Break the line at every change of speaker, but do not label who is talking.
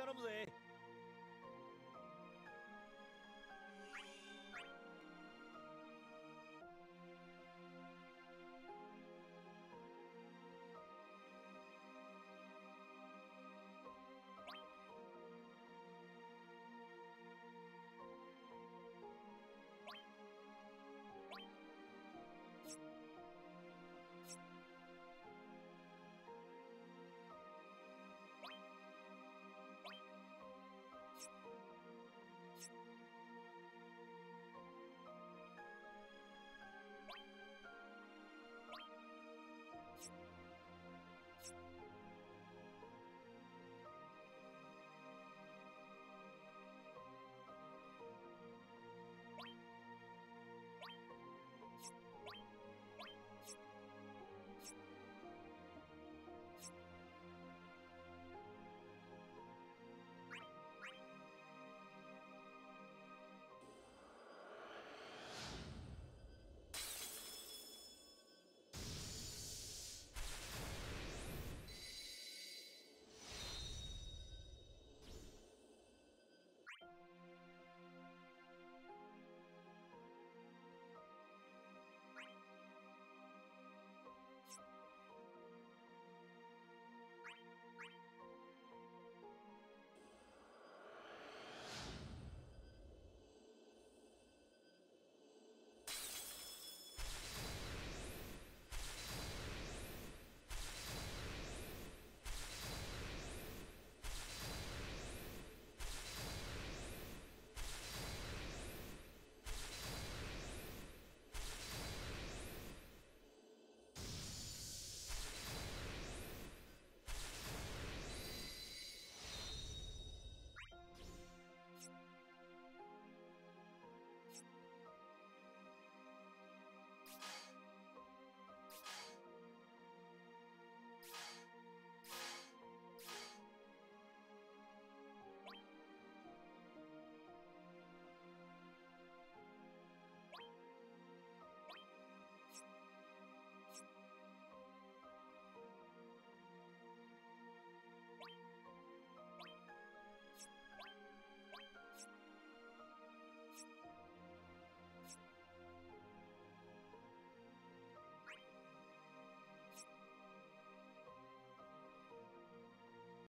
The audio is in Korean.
頼むぜ